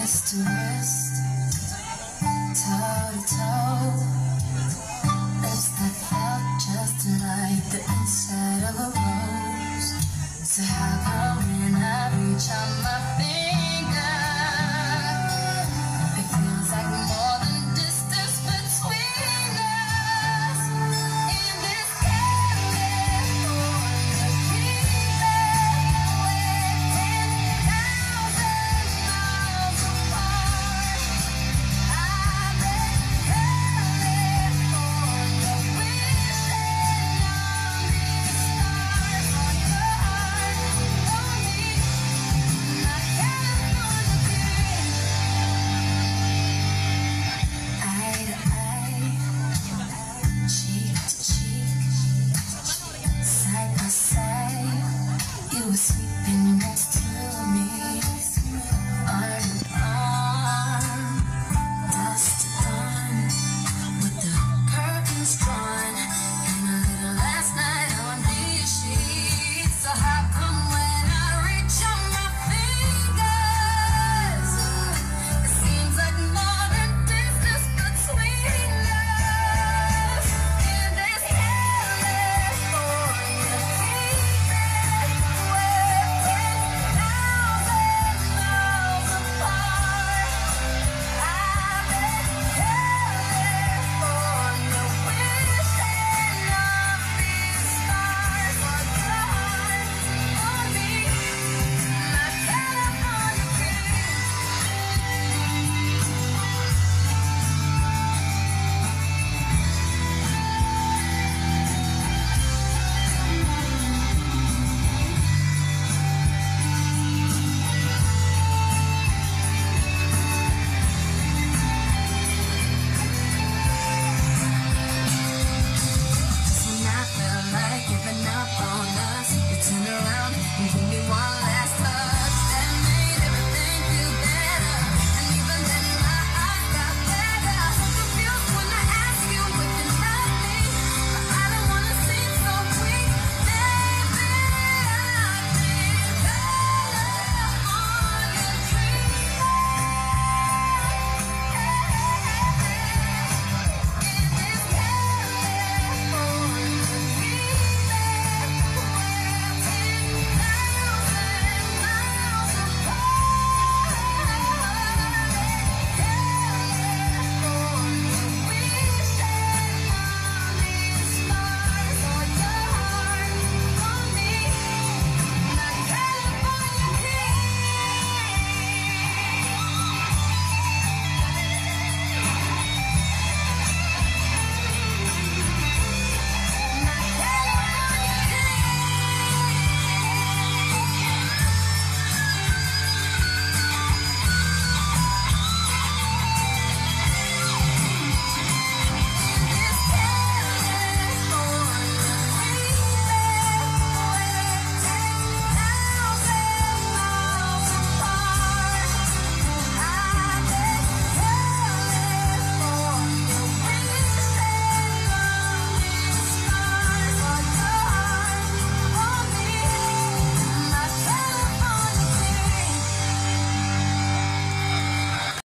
West to toe to toe. see.